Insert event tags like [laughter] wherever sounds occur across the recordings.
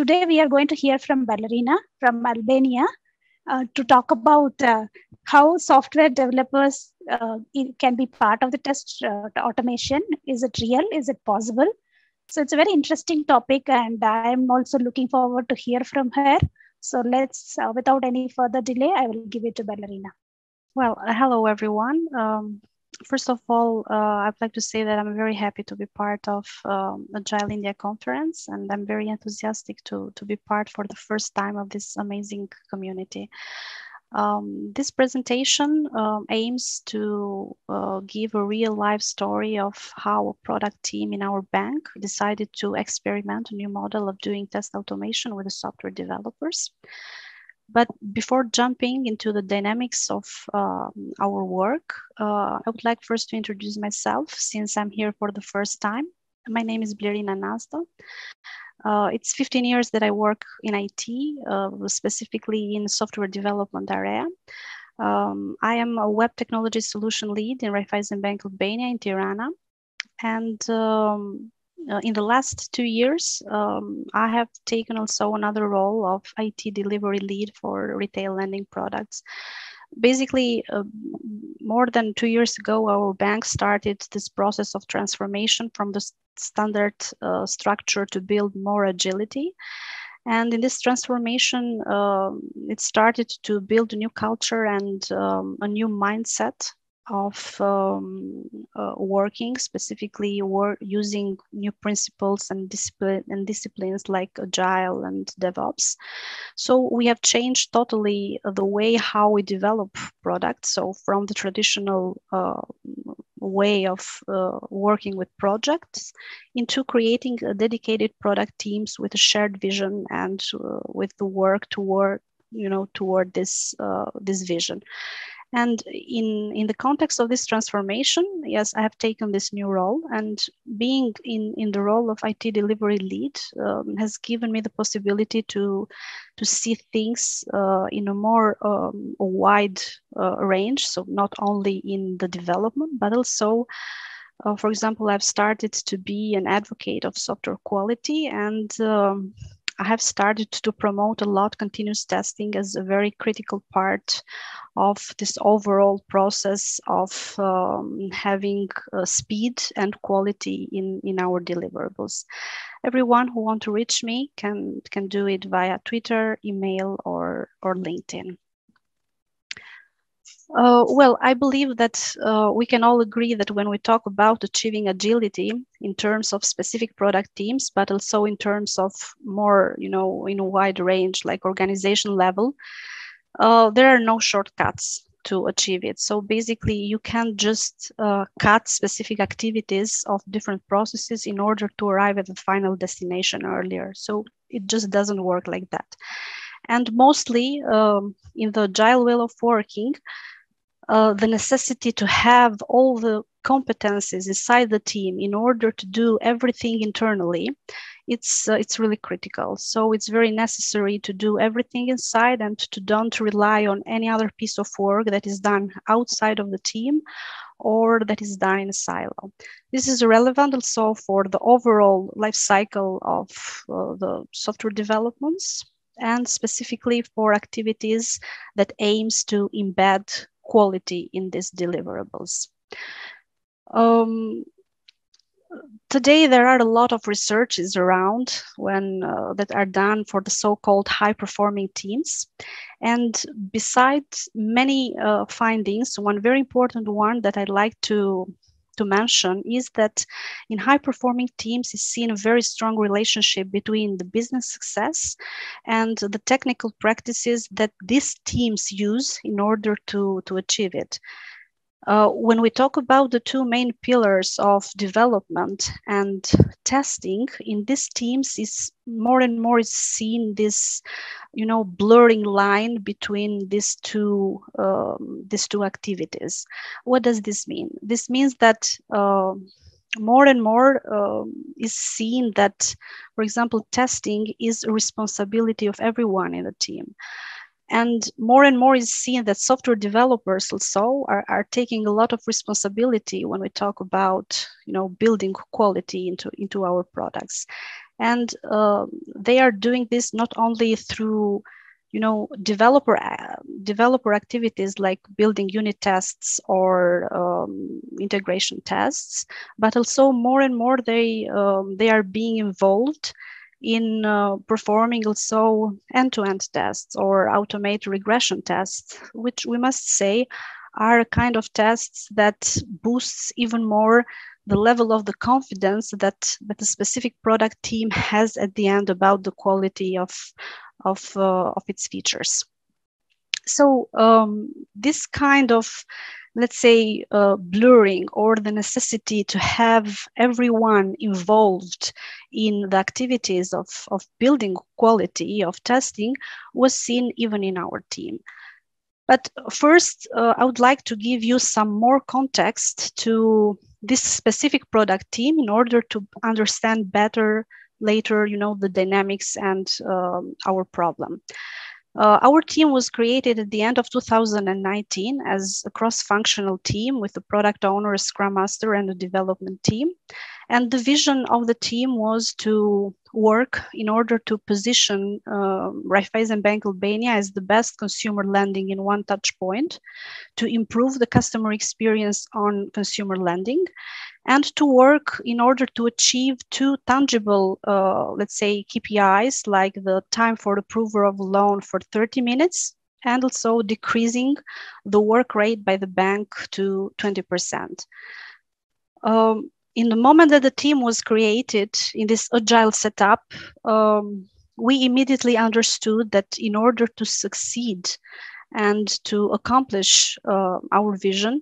today we are going to hear from Blerina from Albania uh, to talk about uh, how software developers uh, can be part of the test uh, automation. Is it real? Is it possible? So it's a very interesting topic, and I'm also looking forward to hear from her. So let's, uh, without any further delay, I will give it to Blerina. Well, uh, hello everyone. Um, first of all, uh, I'd like to say that I'm very happy to be part of um, Agile India conference, and I'm very enthusiastic to, to be part for the first time of this amazing community. Um, this presentation um, aims to uh, give a real life story of how a product team in our bank decided to experiment a new model of doing test automation with the software developers. But before jumping into the dynamics of um, our work, uh, I would like first to introduce myself since I'm here for the first time. My name is Blerina Nazdo. Uh, it's 15 years that I work in IT, uh, specifically in software development area. Um, I am a web technology solution lead in Raiffeisen Bank of Albania in Tirana. And um, uh, in the last two years, um, I have taken also another role of IT delivery lead for retail lending products. Basically, uh, more than two years ago, our bank started this process of transformation from the standard uh, structure to build more agility. And in this transformation, uh, it started to build a new culture and um, a new mindset of um, uh, working, specifically work using new principles and discipline and disciplines like agile and DevOps. So we have changed totally the way how we develop products. So from the traditional uh, way of uh, working with projects into creating dedicated product teams with a shared vision and uh, with the work toward you know toward this uh, this vision and in, in the context of this transformation, yes, I have taken this new role. And being in, in the role of IT delivery lead um, has given me the possibility to, to see things uh, in a more um, wide uh, range. So, not only in the development, but also uh, for example, I've started to be an advocate of software quality and um, I have started to promote a lot continuous testing as a very critical part of this overall process of um, having uh, speed and quality in, in our deliverables. Everyone who want to reach me can, can do it via Twitter, email, or, or LinkedIn. Uh, well, I believe that uh, we can all agree that when we talk about achieving agility in terms of specific product teams, but also in terms of more, you know, in a wide range, like organization level, uh, there are no shortcuts to achieve it. So basically, you can't just uh, cut specific activities of different processes in order to arrive at the final destination earlier. So it just doesn't work like that. And mostly um, in the agile way of working, uh, the necessity to have all the competencies inside the team in order to do everything internally it's uh, it's really critical. So it's very necessary to do everything inside and to don't rely on any other piece of work that is done outside of the team or that is done in a silo. This is relevant also for the overall life cycle of uh, the software developments and specifically for activities that aims to embed quality in these deliverables. Um, today there are a lot of researches around when uh, that are done for the so-called high performing teams and besides many uh, findings one very important one that i'd like to to mention is that in high performing teams is seen a very strong relationship between the business success and the technical practices that these teams use in order to, to achieve it. Uh, when we talk about the two main pillars of development and testing in these teams is more and more is seen this you know blurring line between these two um, these two activities. What does this mean? This means that uh, more and more um, is seen that for example testing is a responsibility of everyone in the team and more and more is seen that software developers also are, are taking a lot of responsibility when we talk about you know building quality into into our products. And uh, they are doing this not only through you know developer uh, developer activities like building unit tests or um, integration tests but also more and more they um, they are being involved in uh, performing also end-to-end tests or automate regression tests which we must say are a kind of tests that boosts even more the level of the confidence that, that the specific product team [laughs] has at the end about the quality of, of, uh, of its features. So um, this kind of, let's say, uh, blurring or the necessity to have everyone involved in the activities of, of building quality, of testing, was seen even in our team. But first, uh, I would like to give you some more context to this specific product team in order to understand better later, you know, the dynamics and um, our problem. Uh, our team was created at the end of 2019 as a cross-functional team with a product owner, a scrum master, and a development team. And the vision of the team was to work in order to position uh, Raiffeisen Bank Albania as the best consumer lending in one touch point, to improve the customer experience on consumer lending, and to work in order to achieve two tangible, uh, let's say, KPIs like the time for approval of loan for 30 minutes and also decreasing the work rate by the bank to 20%. Um, in the moment that the team was created in this agile setup, um, we immediately understood that in order to succeed and to accomplish uh, our vision,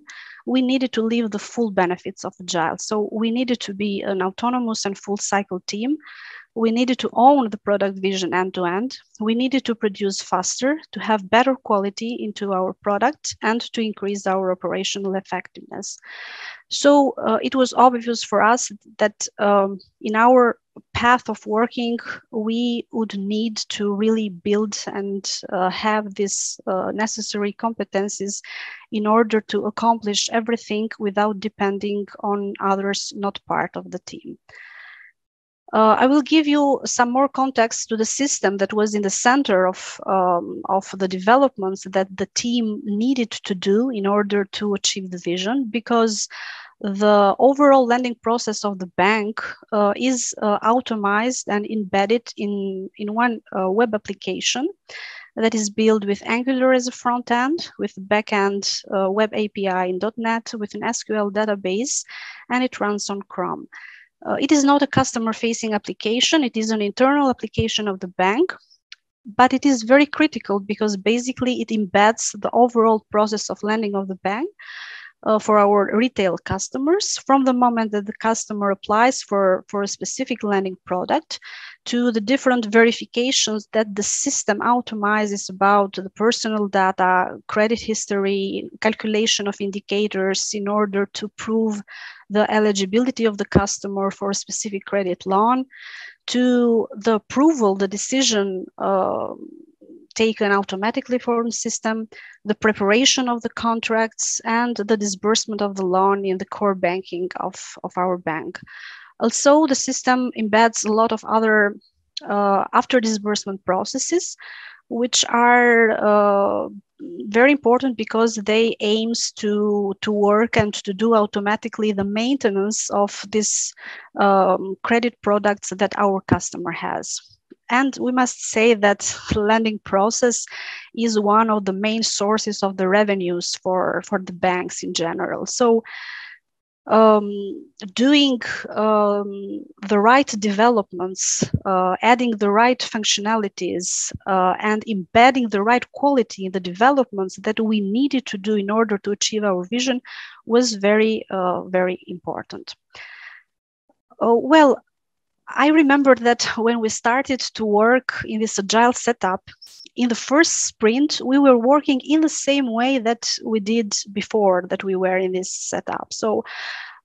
we needed to live the full benefits of agile. So we needed to be an autonomous and full cycle team we needed to own the product vision end to end. We needed to produce faster, to have better quality into our product, and to increase our operational effectiveness. So uh, it was obvious for us that um, in our path of working, we would need to really build and uh, have these uh, necessary competencies in order to accomplish everything without depending on others not part of the team. Uh, I will give you some more context to the system that was in the center of, um, of the developments that the team needed to do in order to achieve the vision because the overall lending process of the bank uh, is uh, automized and embedded in, in one uh, web application that is built with Angular as a front end, with backend uh, web API in .NET, with an SQL database, and it runs on Chrome. Uh, it is not a customer facing application, it is an internal application of the bank, but it is very critical because basically it embeds the overall process of lending of the bank uh, for our retail customers from the moment that the customer applies for, for a specific lending product to the different verifications that the system automizes about the personal data, credit history, calculation of indicators in order to prove the eligibility of the customer for a specific credit loan to the approval, the decision uh, taken automatically the system, the preparation of the contracts, and the disbursement of the loan in the core banking of, of our bank. Also, the system embeds a lot of other uh, after disbursement processes, which are uh, very important because they aims to to work and to do automatically the maintenance of this um, credit products that our customer has and we must say that lending process is one of the main sources of the revenues for for the banks in general so um, doing um, the right developments, uh, adding the right functionalities, uh, and embedding the right quality in the developments that we needed to do in order to achieve our vision was very, uh, very important. Oh, well, I remember that when we started to work in this agile setup, in the first sprint, we were working in the same way that we did before that we were in this setup. So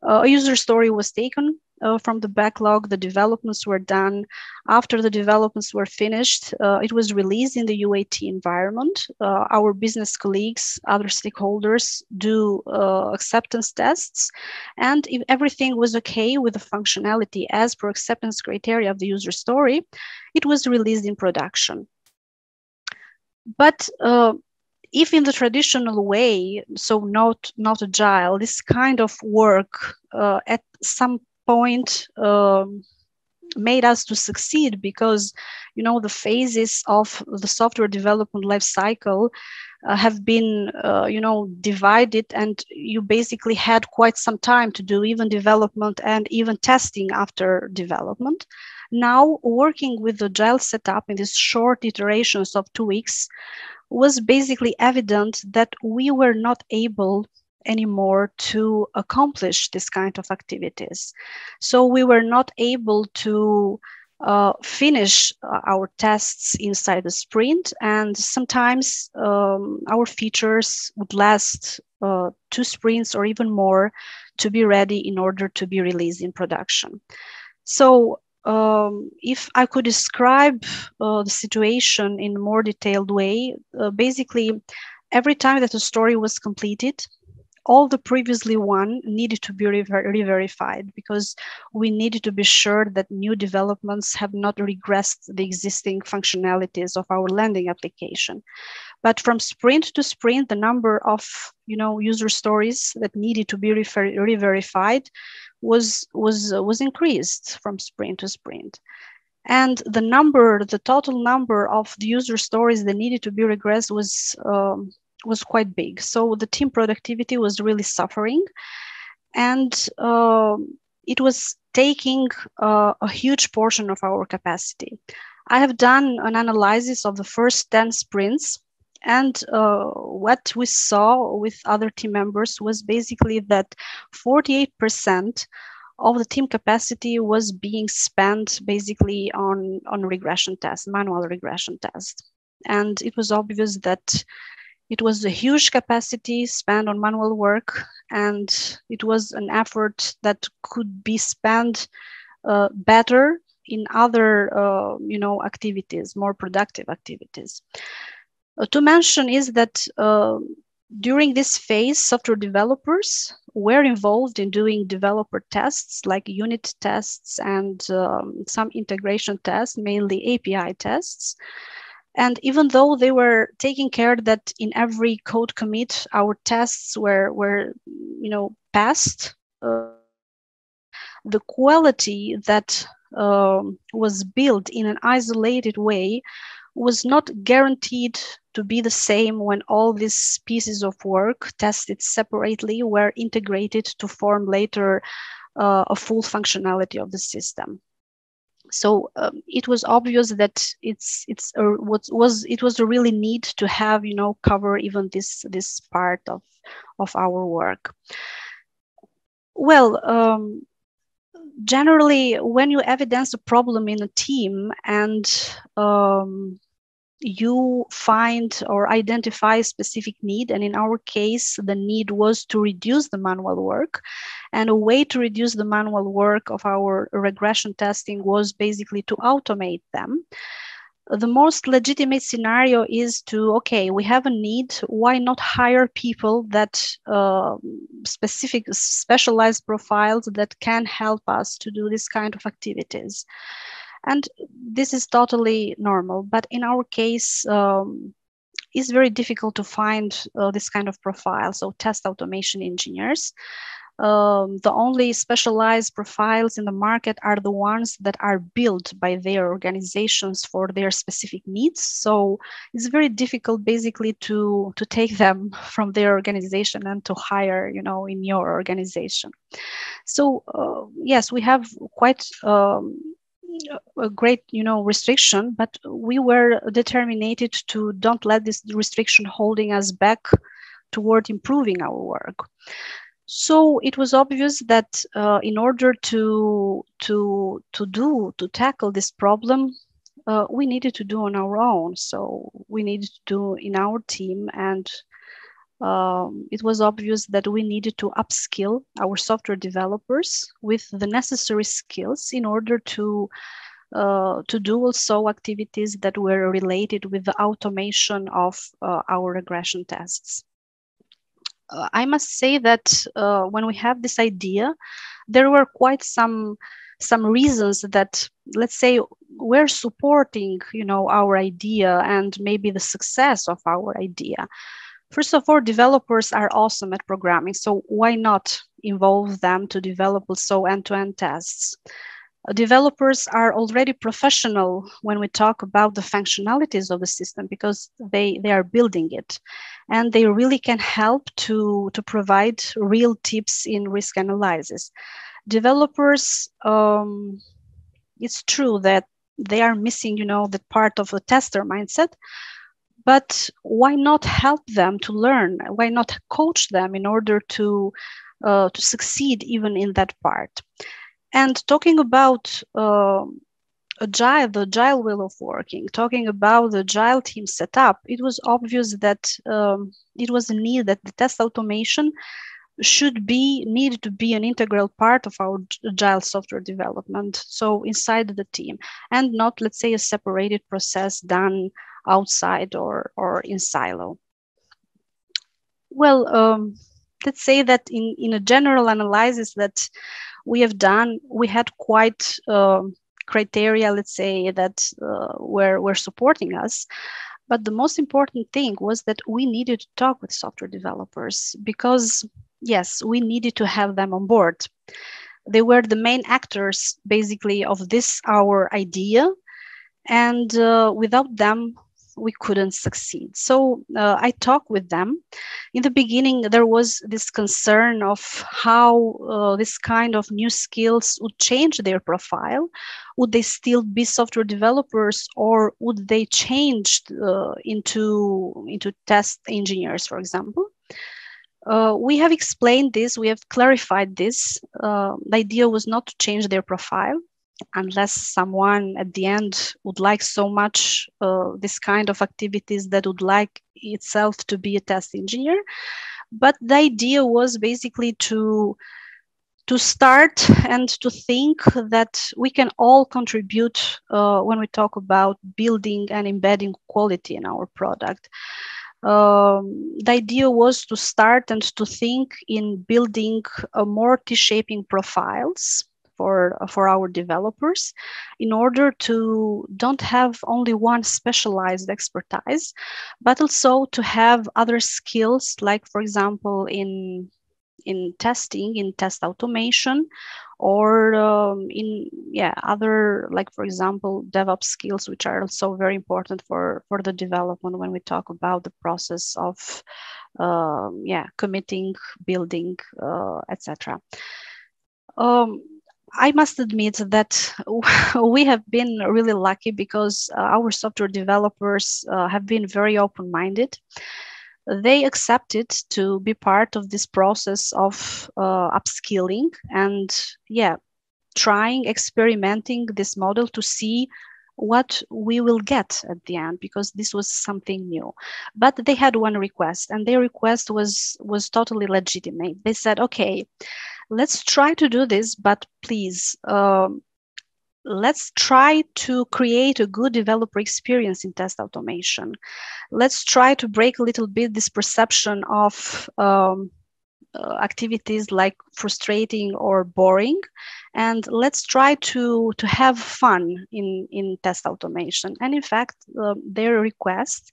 uh, a user story was taken uh, from the backlog. The developments were done. After the developments were finished, uh, it was released in the UAT environment. Uh, our business colleagues, other stakeholders do uh, acceptance tests. And if everything was okay with the functionality as per acceptance criteria of the user story, it was released in production. But uh, if in the traditional way, so not not agile, this kind of work uh, at some point um, made us to succeed because you know the phases of the software development life cycle uh, have been uh, you know divided and you basically had quite some time to do even development and even testing after development. Now working with the agile setup in these short iterations of two weeks was basically evident that we were not able anymore to accomplish this kind of activities. So we were not able to uh, finish uh, our tests inside the sprint, and sometimes um, our features would last uh, two sprints or even more to be ready in order to be released in production. So um, if I could describe uh, the situation in a more detailed way, uh, basically, every time that a story was completed, all the previously one needed to be re-verified because we needed to be sure that new developments have not regressed the existing functionalities of our landing application. But from sprint to sprint, the number of you know user stories that needed to be re-verified was was was increased from sprint to sprint and the number the total number of the user stories that needed to be regressed was um, was quite big. So the team productivity was really suffering, and uh, it was taking uh, a huge portion of our capacity. I have done an analysis of the first 10 sprints, and uh, what we saw with other team members was basically that 48% of the team capacity was being spent basically on, on regression tests, manual regression tests. And it was obvious that it was a huge capacity spent on manual work, and it was an effort that could be spent uh, better in other, uh, you know, activities, more productive activities. Uh, to mention is that uh, during this phase, software developers were involved in doing developer tests like unit tests and um, some integration tests, mainly API tests. And even though they were taking care that in every code commit, our tests were, were you know, passed, uh, the quality that um, was built in an isolated way was not guaranteed to be the same when all these pieces of work tested separately were integrated to form later uh, a full functionality of the system so um, it was obvious that it's it's what was it was a really need to have you know cover even this this part of of our work. Well um, generally when you evidence a problem in a team and um, you find or identify a specific need. And in our case, the need was to reduce the manual work. And a way to reduce the manual work of our regression testing was basically to automate them. The most legitimate scenario is to okay, we have a need. Why not hire people that uh, specific, specialized profiles that can help us to do this kind of activities? And this is totally normal. But in our case, um, it's very difficult to find uh, this kind of profile. So test automation engineers. Um, the only specialized profiles in the market are the ones that are built by their organizations for their specific needs. So it's very difficult basically to, to take them [laughs] from their organization and to hire, you know, in your organization. So uh, yes, we have quite um, a great you know restriction but we were determined to don't let this restriction holding us back toward improving our work. So it was obvious that uh, in order to to to do to tackle this problem uh, we needed to do on our own. So we needed to do in our team and um, it was obvious that we needed to upskill our software developers with the necessary skills in order to uh, to do also activities that were related with the automation of uh, our regression tests. Uh, I must say that uh, when we have this idea, there were quite some some reasons that let's say we're supporting you know our idea and maybe the success of our idea first of all developers are awesome at programming so why not involve them to develop also end-to-end tests? Developers are already professional when we talk about the functionalities of the system because they they are building it. And they really can help to to provide real tips in risk analysis. Developers um, it's true that they are missing you know the part of the tester mindset but why not help them to learn? Why not coach them in order to uh, to succeed even in that part? And talking about uh, agile, the agile way of working, talking about the agile team setup, it was obvious that um, it was a need that the test automation should be needed to be an integral part of our agile software development so inside the team and not let's say a separated process done outside or or in silo well um, let's say that in in a general analysis that we have done, we had quite uh, criteria, let's say, that uh, were, were supporting us. But the most important thing was that we needed to talk with software developers because, yes, we needed to have them on board. They were the main actors, basically, of this our idea. And uh, without them, we couldn't succeed. So uh, I talked with them. In the beginning, there was this concern of how uh, this kind of new skills would change their profile. Would they still be software developers, or would they change uh, into into test engineers, for example? Uh, we have explained this, we have clarified this. Uh, the idea was not to change their profile unless someone at the end would like so much uh, this kind of activities that would like itself to be a test engineer. But the idea was basically to to start and to think that we can all contribute uh, when we talk about building and embedding quality in our product. Um, the idea was to start and to think in building a more T-shaping profiles for for our developers in order to don't have only one specialized expertise but also to have other skills like for example in in testing in test automation or um, in yeah other like for example devops skills which are also very important for for the development when we talk about the process of um, yeah committing building uh, etc um, I must admit that [laughs] we have been really lucky because uh, our software developers uh, have been very open minded. They accepted to be part of this process of uh, upskilling and, yeah, trying, experimenting this model to see what we will get at the end because this was something new but they had one request and their request was was totally legitimate they said okay let's try to do this, but please, um, let's try to create a good developer experience in test automation. Let's try to break a little bit this perception of um, uh, activities like frustrating or boring. And let's try to to have fun in in test automation. And in fact uh, their request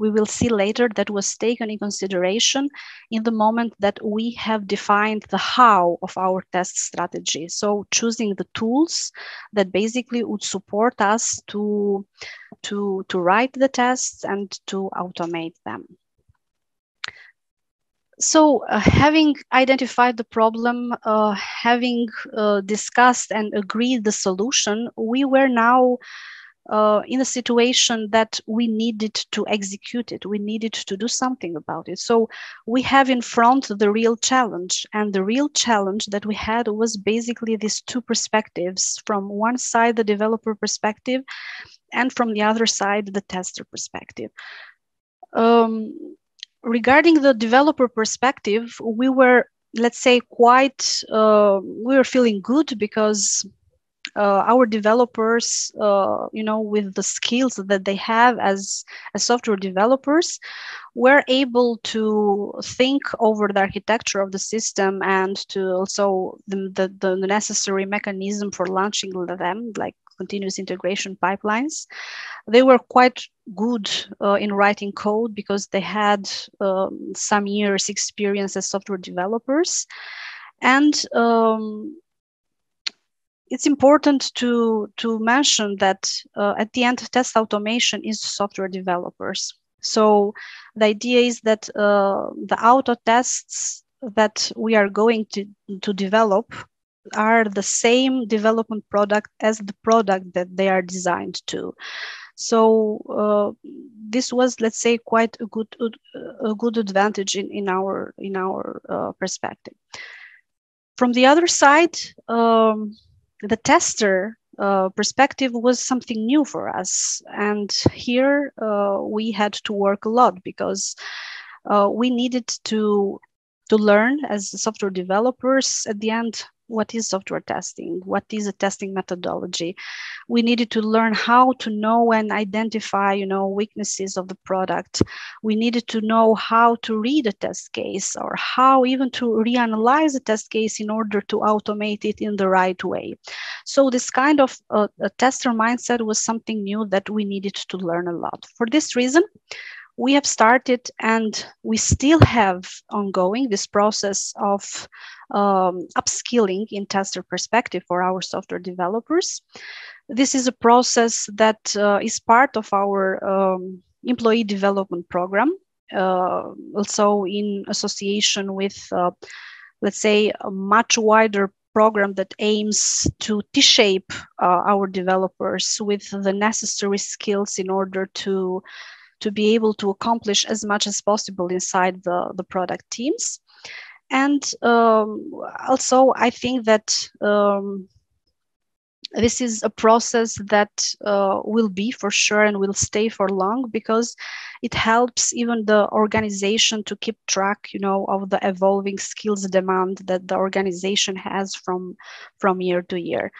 we will see later that was taken in consideration in the moment that we have defined the how of our test strategy. So choosing the tools that basically would support us to to to write the tests and to automate them so uh, having identified the problem uh, having uh, discussed and agreed the solution we were now uh, in a situation that we needed to execute it. We needed to do something about it. So we have in front the real challenge and the real challenge that we had was basically these two perspectives from one side the developer perspective and from the other side the tester perspective. Um, regarding the developer perspective, we were, let's say, quite, uh, we were feeling good because uh, our developers, uh, you know, with the skills that they have as, as software developers, were able to think over the architecture of the system and to also the, the, the necessary mechanism for launching them, like continuous integration pipelines. They were quite good uh, in writing code because they had um, some years experience as software developers. And um, it's important to, to mention that uh, at the end, test automation is software developers. So the idea is that uh, the auto tests that we are going to, to develop are the same development product as the product that they are designed to. So uh, this was, let's say, quite a good a good advantage in, in our in our uh, perspective. From the other side, um, the tester uh, perspective was something new for us. And here uh, we had to work a lot because uh, we needed to, to learn as software developers at the end what is software testing? What is a testing methodology? We needed to learn how to know and identify you know weaknesses of the product. We needed to know how to read a test case or how even to reanalyze a test case in order to automate it in the right way. So this kind of uh, a tester mindset was something new that we needed to learn a lot. For this reason we have started and we still have ongoing this process of um, upskilling in tester perspective for our software developers. This is a process that uh, is part of our um, employee development program, uh, also in association with, uh, let's say, a much wider program that aims to T-shape uh, our developers with the necessary skills in order to to be able to accomplish as much as possible inside the, the product teams. And um, also, I think that um, this is a process that uh, will be for sure and will stay for long because it helps even the organization to keep track you know of the evolving skills demand that the organization has from from year to year.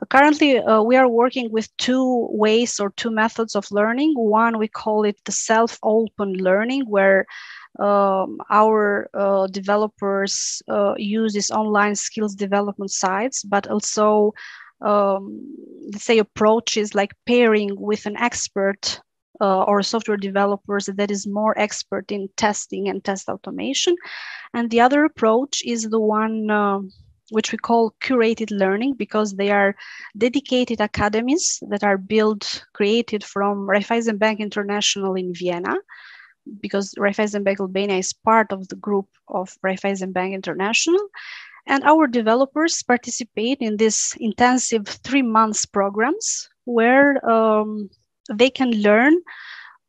Uh, currently uh, we are working with two ways or two methods of learning. One we call it the self open learning where um, our uh, developers uh, use these online skills development sites, but also um, let's say approaches like pairing with an expert uh, or software developers that is more expert in testing and test automation. And the other approach is the one uh, which we call curated learning because they are dedicated academies that are built, created from Raiffeisen Bank International in Vienna because Raiffeisen Bank Albania is part of the group of Raiffeisen Bank International. And our developers participate in this intensive three months programs where um, they can learn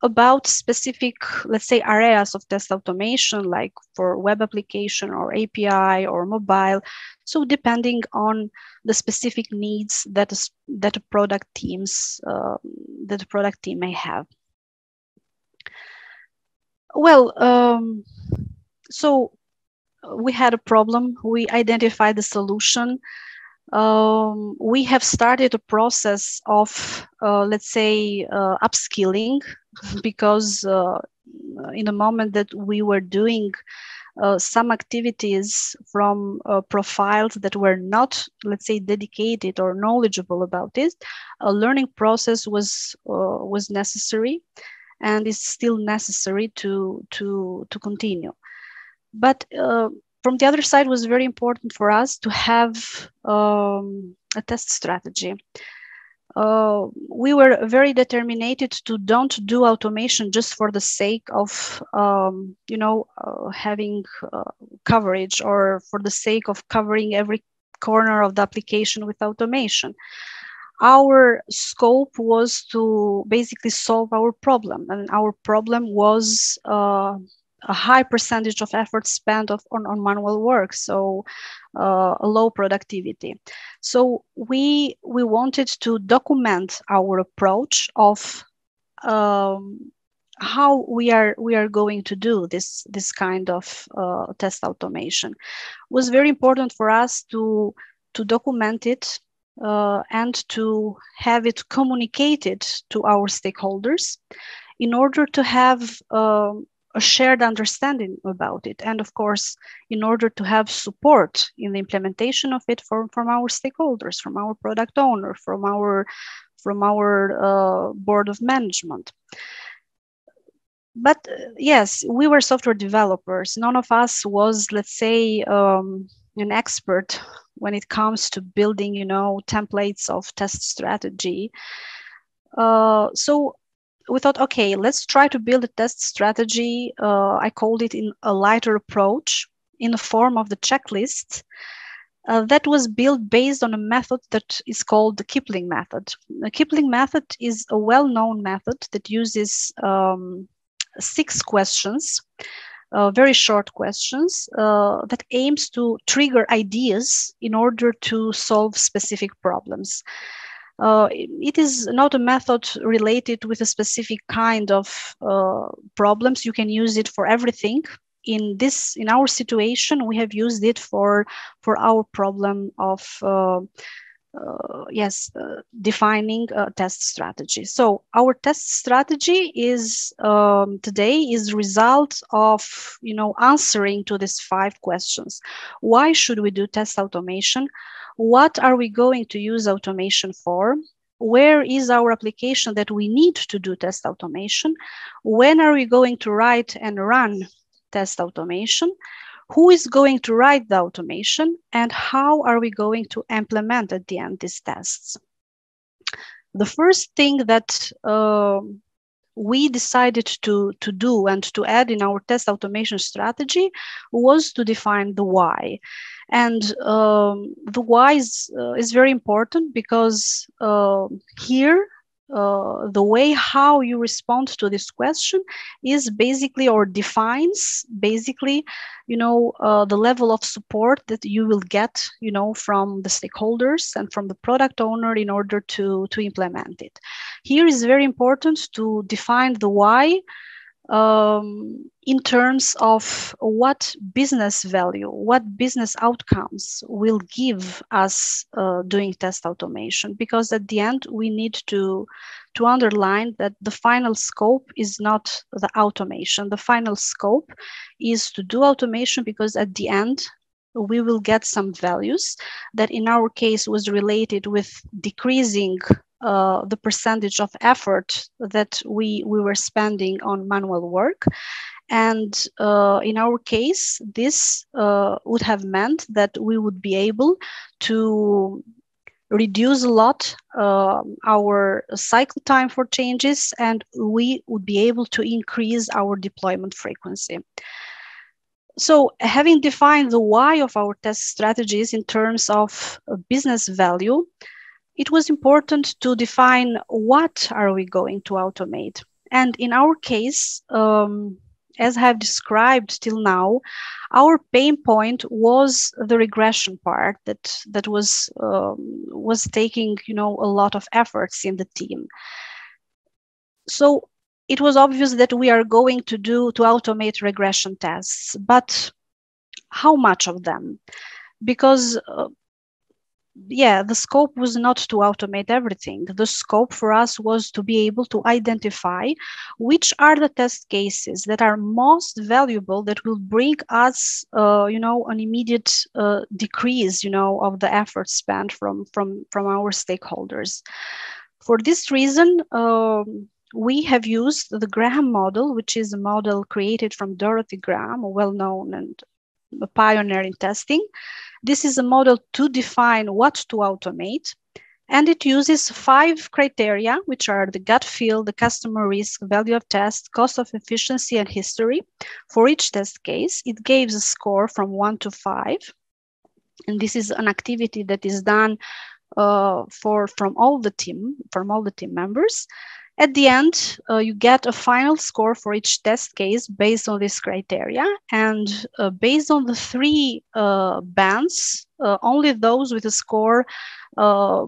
about specific, let's say, areas of test automation, like for web application or API or mobile. So depending on the specific needs that is, that a product teams uh, that the product team may have. Well, um, so we had a problem. We identified the solution. Um, we have started a process of, uh, let's say, uh, upskilling [laughs] because uh, in the moment that we were doing uh, some activities from uh, profiles that were not, let's say, dedicated or knowledgeable about it, a learning process was uh, was necessary, and is still necessary to to to continue. But uh, from the other side, was very important for us to have um, a test strategy. Uh, we were very determined to don't do automation just for the sake of um, you know uh, having uh, coverage or for the sake of covering every corner of the application with automation our scope was to basically solve our problem and our problem was uh, a high percentage of effort spent of, on, on manual work, so uh, low productivity. So we we wanted to document our approach of um, how we are we are going to do this this kind of uh, test automation It was very important for us to to document it uh, and to have it communicated to our stakeholders in order to have um, a shared understanding about it. And of course in order to have support in the implementation of it from, from our stakeholders from our product owner from our from our uh, board of management. But uh, yes we were software developers. None of us was let's say um, an expert when it comes to building you know templates of test strategy. Uh, so we thought, okay, let's try to build a test strategy. Uh, I called it in a lighter approach in the form of the checklist. Uh, that was built based on a method that is called the Kipling method. The Kipling method is a well-known method that uses um, six questions, uh, very short questions, uh, that aims to trigger ideas in order to solve specific problems. Uh, it is not a method related with a specific kind of uh, problems. You can use it for everything. In this, in our situation, we have used it for for our problem of uh, uh yes, uh, defining a test strategy. So our test strategy is um, today is result of you know answering to these five questions. Why should we do test automation? What are we going to use automation for? Where is our application that we need to do test automation? When are we going to write and run test automation? Who is going to write the automation? And how are we going to implement at the end these tests? The first thing that uh, we decided to, to do and to add in our test automation strategy was to define the why. And um, the why is, uh, is very important because uh, here uh, the way how you respond to this question is basically or defines basically you know uh, the level of support that you will get you know from the stakeholders and from the product owner in order to to implement it. Here is very important to define the why um, in terms of what business value, what business outcomes will give us uh, doing test automation. Because at the end, we need to, to underline that the final scope is not the automation. The final scope is to do automation because at the end, we will get some values that in our case was related with decreasing uh, the percentage of effort that we, we were spending on manual work. And uh, in our case, this uh, would have meant that we would be able to reduce a lot uh, our cycle time for changes and we would be able to increase our deployment frequency. So having defined the why of our test strategies in terms of business value, it was important to define what are we going to automate. And in our case, um, as I have described till now, our pain point was the regression part that that was um, was taking you know a lot of efforts in the team. So it was obvious that we are going to do to automate regression tests, but how much of them? Because uh, yeah, the scope was not to automate everything. The scope for us was to be able to identify which are the test cases that are most valuable that will bring us, uh, you know, an immediate uh, decrease, you know, of the effort spent from from from our stakeholders. For this reason. Um, we have used the Graham model, which is a model created from Dorothy Graham, a well-known and a pioneer in testing. This is a model to define what to automate. And it uses five criteria, which are the gut feel, the customer risk, value of test, cost of efficiency, and history. For each test case, it gives a score from one to five. And this is an activity that is done uh, for from all the team, from all the team members. At the end, uh, you get a final score for each test case based on this criteria. And uh, based on the three uh, bands, uh, only those with a score uh,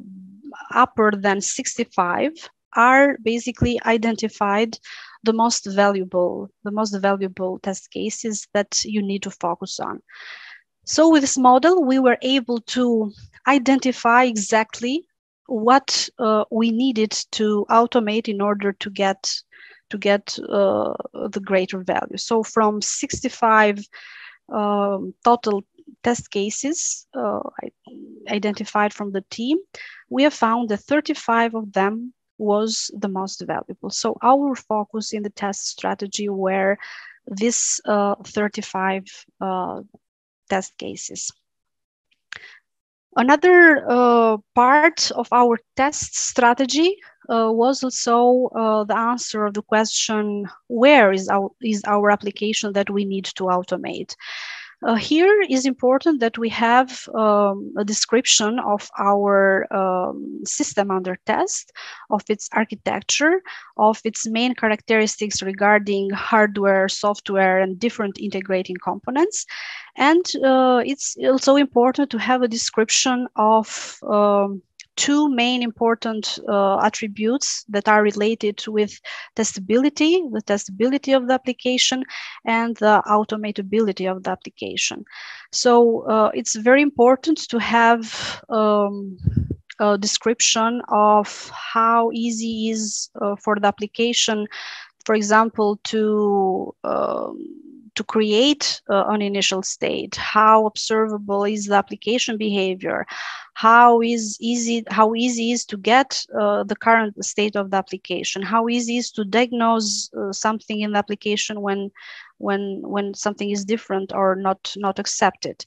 upper than 65 are basically identified the most valuable, the most valuable test cases that you need to focus on. So with this model, we were able to identify exactly what uh, we needed to automate in order to get to get uh, the greater value. So from 65 um, total test cases uh, identified from the team, we have found that 35 of them was the most valuable. So our focus in the test strategy were this uh, 35 uh, test cases. Another uh, part of our test strategy uh, was also uh, the answer of the question, where is our, is our application that we need to automate? Uh, here is important that we have um, a description of our um, system under test, of its architecture, of its main characteristics regarding hardware, software, and different integrating components. And uh, it's also important to have a description of um, two main important uh, attributes that are related with testability, the testability of the application, and the automatability of the application. So uh, it's very important to have um, a description of how easy is uh, for the application, for example, to um, to create uh, an initial state? How observable is the application behavior? How is easy how easy is to get uh, the current state of the application? How easy is to diagnose uh, something in the application when when when something is different or not not accepted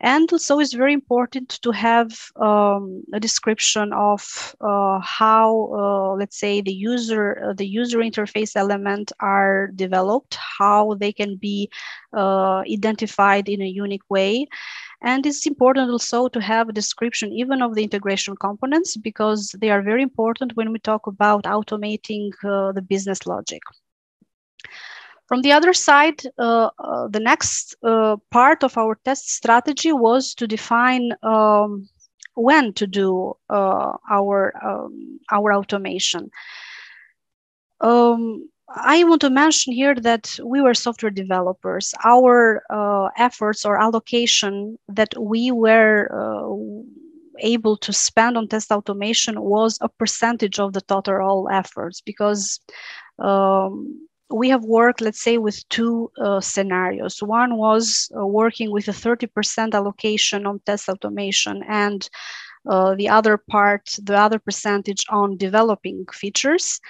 and also it's very important to have um, a description of uh, how, uh, let's say, the user uh, the user interface element are developed, how they can be uh, identified in a unique way. And it's important also to have a description even of the integration components because they are very important when we talk about automating uh, the business logic. From the other side, uh, uh, the next uh, part of our test strategy was to define um, when to do uh, our um, our automation. Um, I want to mention here that we were software developers. Our uh, efforts or allocation that we were uh, able to spend on test automation was a percentage of the total all efforts because um, we have worked, let's say, with two uh, scenarios. One was uh, working with a 30% allocation on test automation and uh, the other part, the other percentage on developing features.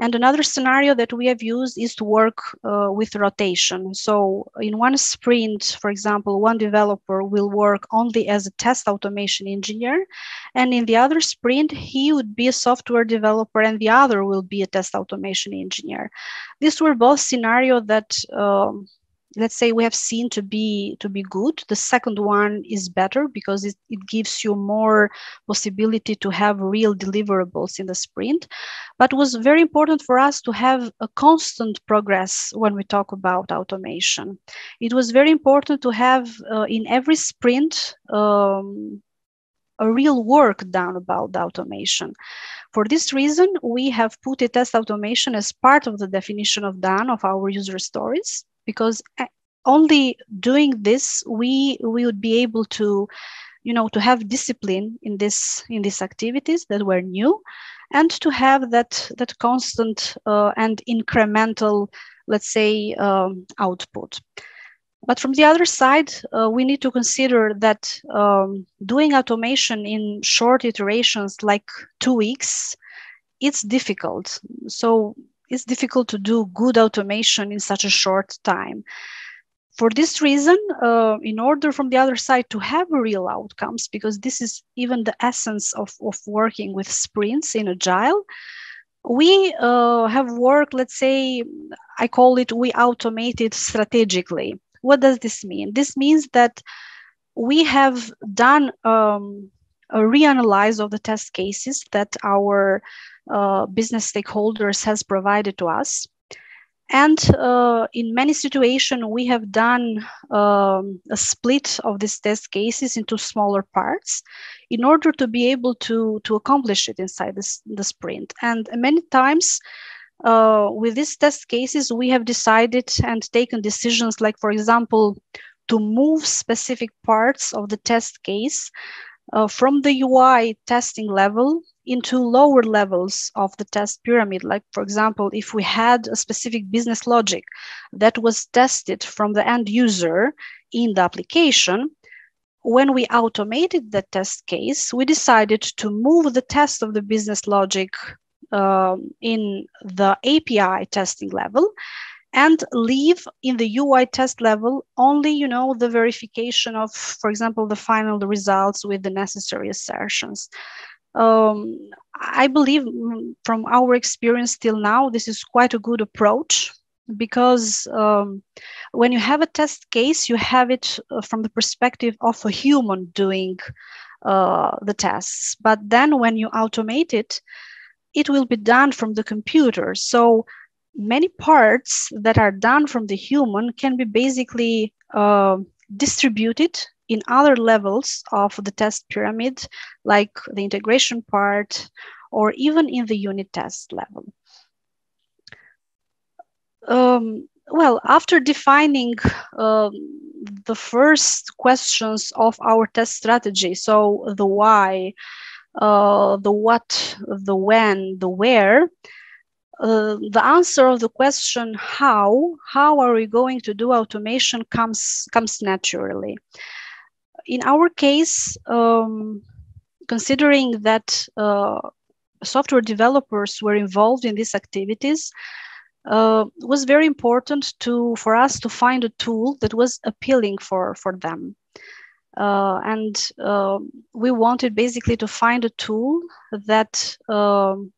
And another scenario that we have used is to work uh, with rotation. So in one sprint, for example, one developer will work only as a test automation engineer. And in the other sprint, he would be a software developer and the other will be a test automation engineer. These were both scenarios that um, let's say we have seen to be to be good the second one is better because it, it gives you more possibility to have real deliverables in the sprint. But was very important for us to have a constant progress when we talk about automation. It was very important to have uh, in every sprint um, a real work done about the automation. For this reason, we have put a test automation as part of the definition of done of our user stories because eh, only doing this we we would be able to you know to have discipline in this in these activities that were new and to have that that constant uh, and incremental let's say um, output. But from the other side uh, we need to consider that um, doing automation in short iterations like two weeks it's difficult. So it's difficult to do good automation in such a short time. For this reason, uh, in order from the other side to have real outcomes, because this is even the essence of, of working with sprints in Agile, we uh, have worked, let's say, I call it we automated strategically. What does this mean? This means that we have done um, a reanalyze of the test cases that our uh, business stakeholders has provided to us. And uh, in many situations, we have done um, a split of these test cases into smaller parts in order to be able to, to accomplish it inside this, the sprint. And many times, uh, with these test cases, we have decided and taken decisions like, for example, to move specific parts of the test case uh, from the UI testing level into lower levels of the test pyramid. Like, for example, if we had a specific business logic that was tested from the end user in the application, when we automated the test case, we decided to move the test of the business logic um, in the API testing level and leave in the UI test level only, you know, the verification of, for example, the final results with the necessary assertions. Um, I believe mm, from our experience till now, this is quite a good approach because um, when you have a test case, you have it uh, from the perspective of a human doing uh, the tests. But then when you automate it, it will be done from the computer. So many parts that are done from the human can be basically uh, distributed in other levels of the test pyramid, like the integration part, or even in the unit test level. Um, well, after defining um, the first questions of our test strategy, so the why, uh, the what, the when, the where, uh, the answer of the question how how are we going to do automation comes comes naturally. In our case um, considering that uh, software developers were involved in these activities uh, was very important to for us to find a tool that was appealing for for them. Uh, and uh, we wanted basically to find a tool that um,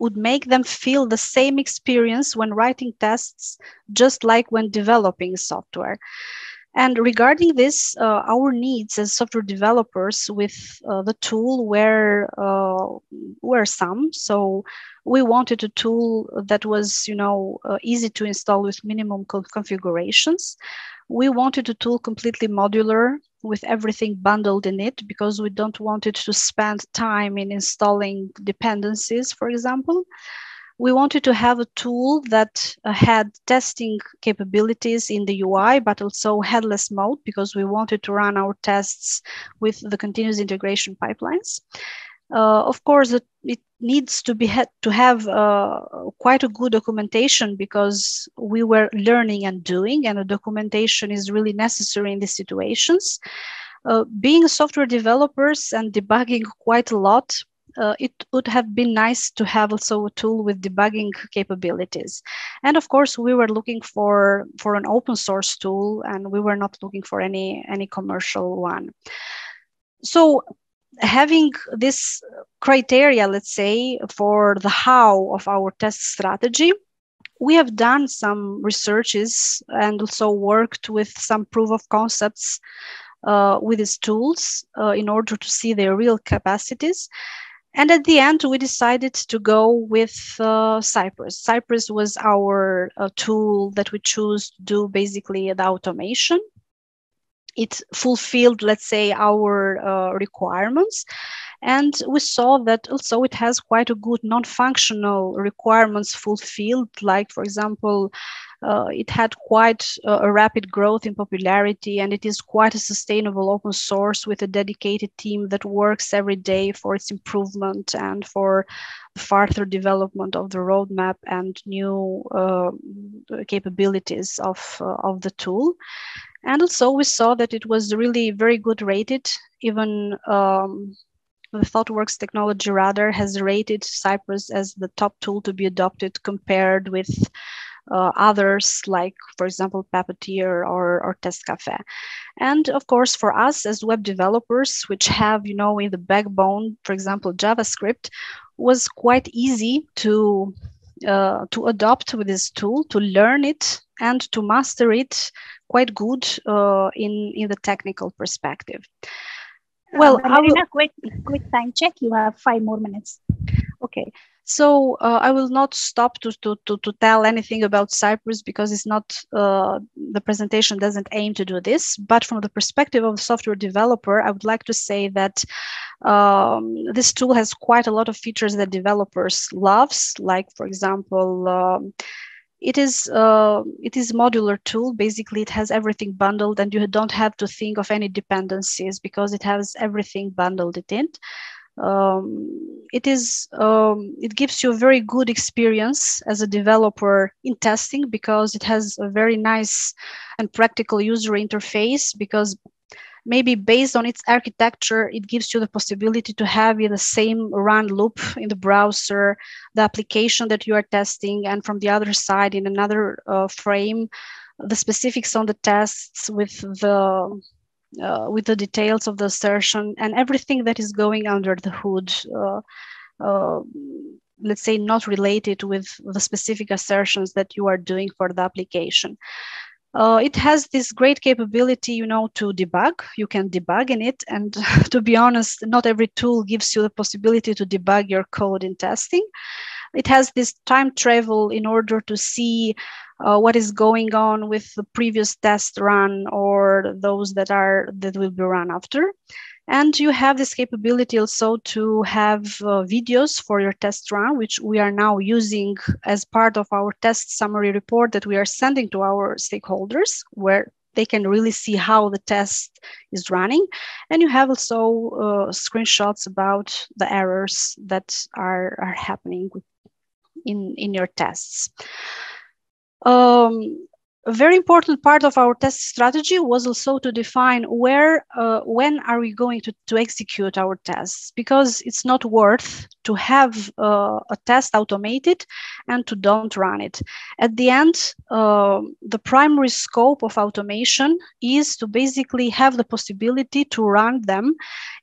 would make them feel the same experience when writing tests, just like when developing software. And regarding this, uh, our needs as software developers with uh, the tool were uh, were some. So we wanted a tool that was, you know, uh, easy to install with minimum co configurations. We wanted a tool completely modular with everything bundled in it because we don't want it to spend time in installing dependencies, for example. We wanted to have a tool that uh, had testing capabilities in the UI, but also headless mode because we wanted to run our tests with the continuous integration pipelines. Uh, of course, it, it, needs to be to have uh, quite a good documentation because we were learning and doing, and the documentation is really necessary in these situations. Uh, being software developers and debugging quite a lot, uh, it would have been nice to have also a tool with debugging capabilities. And of course, we were looking for for an open source tool, and we were not looking for any any commercial one. So having this criteria, let's say, for the how of our test strategy, we have done some researches and also worked with some proof of concepts uh, with these tools uh, in order to see their real capacities. And at the end, we decided to go with uh, Cypress. Cypress was our uh, tool that we chose to do basically the automation it fulfilled, let's say, our uh, requirements. And we saw that also it has quite a good non-functional requirements fulfilled, like, for example, uh, it had quite a, rapid growth in popularity and it is quite a sustainable open source with a dedicated team that works every day for its improvement and for further development of the roadmap and new uh, capabilities of, uh, of the tool. And also we saw that it was really very good rated. Even um, the ThoughtWorks technology radar has rated Cypress as the top tool to be adopted compared with uh, others like, for example, Puppeteer or, or TestCafe. And of course, for us as web developers, which have, you know, in the backbone, for example, JavaScript, was quite easy to uh, to adopt with this tool, to learn it and to master it quite good uh, in in the technical perspective. Well, uh, Blerina, quick quick time check. You have five more minutes. Okay, So uh, I will not stop to, to, to, to, tell anything about Cypress because it's not, uh, the presentation doesn't aim to do this. But from the perspective of the software developer, I would like to say that um, this tool has quite a lot of features that developers loves, like for example, um, it is uh, it is modular tool basically it has everything bundled and you don't have to think of any dependencies because it has everything bundled it in um, it is um, it gives you a very good experience as a developer in testing because it has a very nice and practical user interface because maybe based on its architecture it gives you the possibility to have in the same run loop in the browser the application that you are testing and from the other side in another uh, frame the specifics on the tests with the uh, with the details of the assertion and everything that is going under the hood. Uh, uh, let's say not related with the specific assertions that you are doing for the application. Uh, it has this great capability, you know, to debug. You can debug in it. And [laughs] to be honest, not every tool gives you the possibility to debug your code in testing. It has this time travel in order to see uh, what is going on with the previous test run or those that are that will be run after. And you have this capability also to have uh, videos for your test run, which we are now using as part of our test summary report that we are sending to our stakeholders, where they can really see how the test is running. And you have also uh, screenshots about the errors that are, are happening in, in your tests. Um, a very important part of our test strategy was also to define where, uh, when are we going to, to execute our tests, because it's not worth to have uh, a test automated and to don't run it. At the end, uh, the primary scope of automation is to basically have the possibility to run them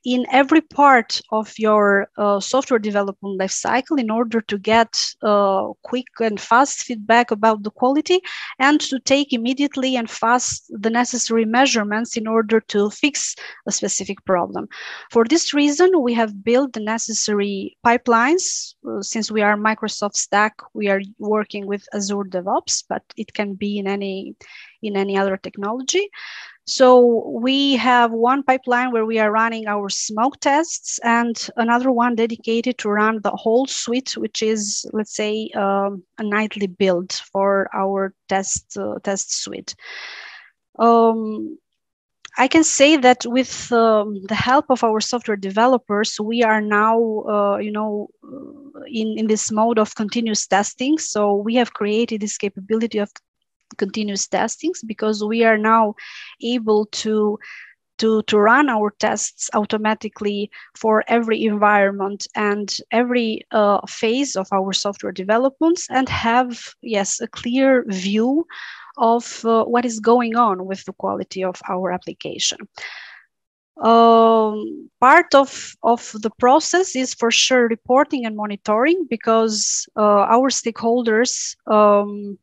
in every part of your uh, software development lifecycle in order to get uh, quick and fast feedback about the quality and to take immediately and fast the necessary measurements in order to fix a specific problem. For this reason, we have built the necessary pipelines. Since we are Microsoft Stack, we are working with Azure DevOps, but it can be in any in any other technology. So we have one pipeline where we are running our smoke tests and another one dedicated to run the whole suite, which is, let's say, um, a nightly build for our test, uh, test suite. Um, I can say that with um, the help of our software developers, we are now, uh, you know, in, in this mode of continuous testing. So we have created this capability of continuous testings because we are now able to to, to run our tests automatically for every environment and every uh, phase of our software developments and have, yes, a clear view of uh, what is going on with the quality of our application. Um, part of, of the process is for sure reporting and monitoring because uh, our stakeholders um,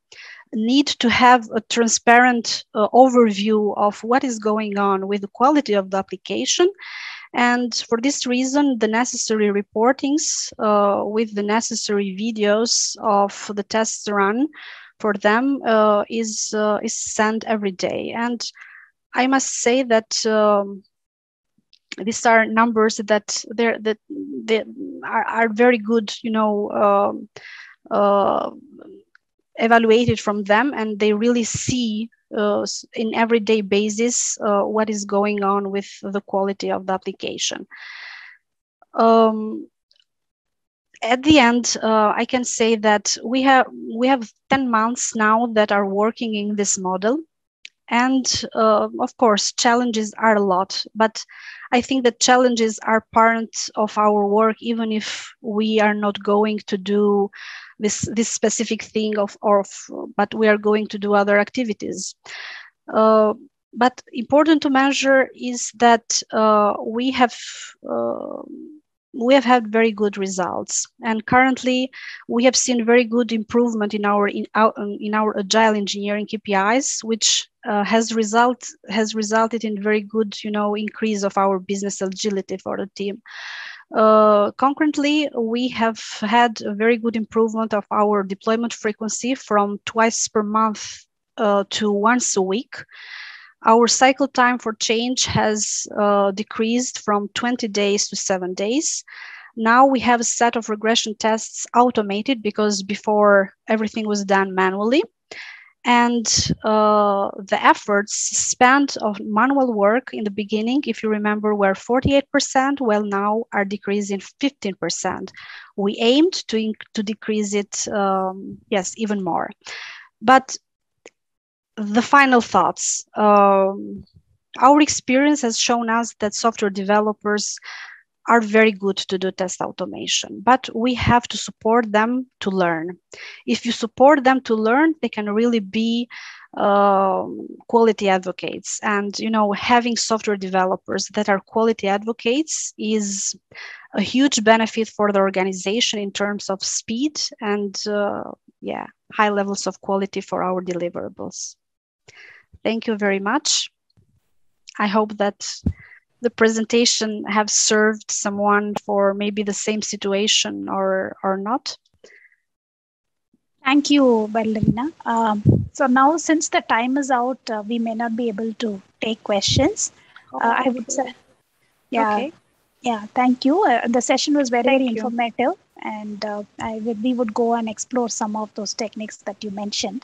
need to have a transparent uh, overview of what is going on with the quality of the application. And for this reason, the necessary reportings uh, with the necessary videos of the tests run for them uh, is, uh, is sent every day. And I must say that um, these are numbers that they're that they are, are very good, you know, um, uh, evaluated from them and they really see uh, in everyday basis uh, what is going on with the quality of the application. Um, at the end, uh, I can say that we have we have 10 months now that are working in this model. And uh, of course, challenges are a lot, but I think that challenges are part of our work, even if we are not going to do this this specific thing of, of but we are going to do other activities. Uh, but important to measure is that uh, we have uh, we have had very good results and currently we have seen very good improvement in our in our, in our agile engineering kpis which uh, has result has resulted in very good you know increase of our business agility for the team Uh, concurrently, we have had a very good improvement of our deployment frequency from twice per month uh, to once a week. Our cycle time for change has uh, decreased from 20 days to seven days. Now we have a set of regression tests automated because before everything was done manually. And uh, the efforts spent of manual work in the beginning if you remember were 48% well now are decreasing 15% we aimed to, to decrease it um, yes even more. But the final thoughts um, our experience has shown us that software developers are very good to do test automation, but we have to support them to learn. If you support them to learn, they can really be uh, quality advocates. And you know, having software developers that are quality advocates is a huge benefit for the organization in terms of speed and uh, yeah, high levels of quality for our deliverables. Thank you very much. I hope that the presentation have served someone for maybe the same situation or or not? Thank you, Blerina. Um, so now, since the time is out, uh, we may not be able to take questions. Oh, uh, I would say, yeah, okay. yeah. Thank you. Uh, the session was very, very informative, and uh, I would, we would go and explore some of those techniques that you mentioned.